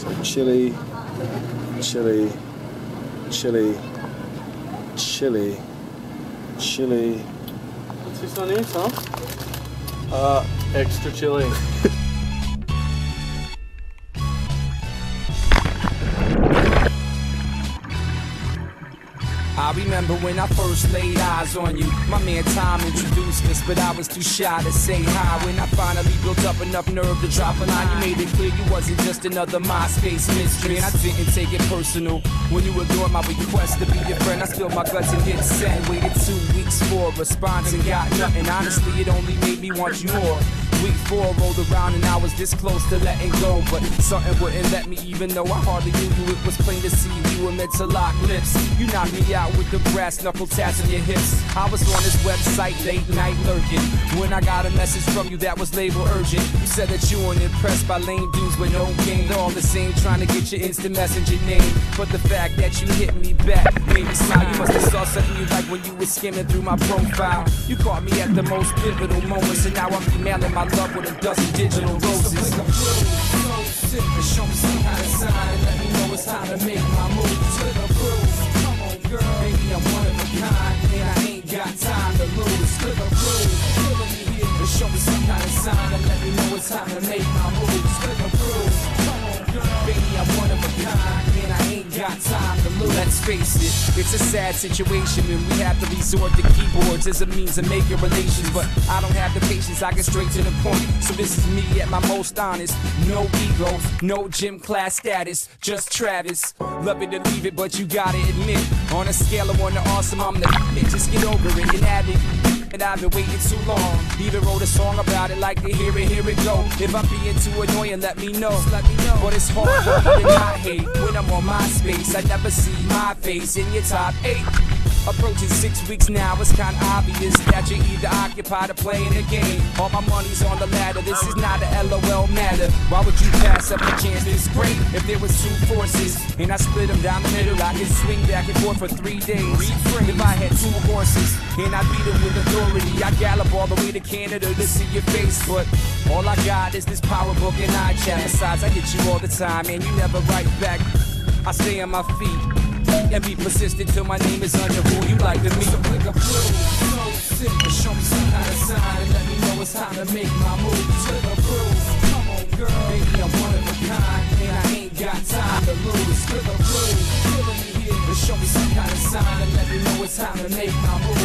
So chili, chili, chili, chili, chili. What's this on here, Tom? Uh, extra chili. I remember when I first laid eyes on you. My man Tom introduced us, but I was too shy to say hi. When I finally built up enough nerve to drop a line, you made it clear you wasn't just another MySpace mystery. And I didn't take it personal. When you ignored my request to be your friend, I spilled my guts and hit send. Waited two weeks for a response and got nothing. Honestly, it only made me want you more. Week four rolled around and I was this close to letting go, but something wouldn't let me, even though I hardly knew you. It was plain to see we were meant to lock lips. You knocked me out with the brass knuckle tats on your hips. I was on this website late night lurking when I got a message from you that was labeled urgent. You said that you weren't impressed by lame dudes with no game. They're all the same, trying to get your instant messenger name. But the fact that you hit me back made me smile. You must have saw something you like when you were skimming through my profile. You caught me at the most pivotal moments, and now I'm emailing my love with a dozen digital roses. So and show me some kind of sign, let me know it's time to make my move. Blue, come on, girl, baby, I'm one of a kind, and I ain't got time to lose. Show me some kind of sign, and let me know it's time to make my come on, girl, baby, I'm one of a kind, and I ain't got time. Let's face it, it's a sad situation and we have to resort to keyboards as a means of making relations. But I don't have the patience, I get straight to the point. So this is me at my most honest. No ego, no gym class status, just Travis. Love it to leave it, but you gotta admit, on a scale of one to awesome, I'm the it. Just get over it and have it. And I've been waiting too long. Even wrote a song about it, like to hear it, here it go. If I'm being too annoying, let me know. Let me know. But it's hard to not hate when I'm on my space. I never see my face in your top eight. Approaching six weeks now, it's kinda obvious that you're either occupied or playing a game. All my money's on the ladder, this is not a LOL matter. Why would you pass up a chance this great if there was two forces? And I split them down the middle, I could swing back and forth for three days. If I had two horses, and I beat them with authority, I gallop all the way to Canada to see your face. But all I got is this PowerBook and I chat. Besides, I hit you all the time, and you never write back. I stay on my feet and be persistent till my name is on under who you like to meet. So click a blue, so and show me some kind of sign and let me know it's time to make my move. Click a blue, come on girl, baby I'm one of a kind and I ain't got time to lose. Click a blue, killing me here, and show me some kind of sign and let me know it's time to make my move.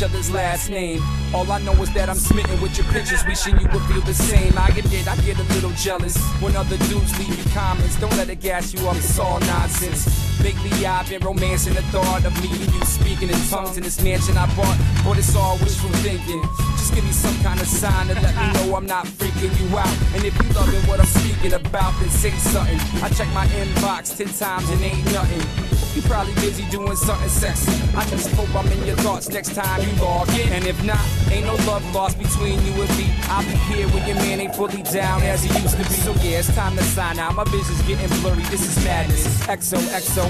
Each other's last name? All I know is that I'm smitten with your pictures, wishing you would feel the same. I admit I get a little jealous when other dudes leave you comments. Don't let it gas you up, it's all nonsense. Lately I've been romancing the thought of me and you speaking in tongues in this mansion I bought. But it's all wishful thinking. Just give me some kind of sign to let me know I'm not freaking you out. And if you loving what I'm speaking about, then say something. I check my inbox ten times and ain't nothing. You probably busy doing something sexy. I just hope I'm in your thoughts next time you log in. And if not, ain't no love lost between you and me. I'll be here when your man ain't fully down as he used to be. So yeah, it's time to sign out. My vision's getting blurry. This is madness. XOXO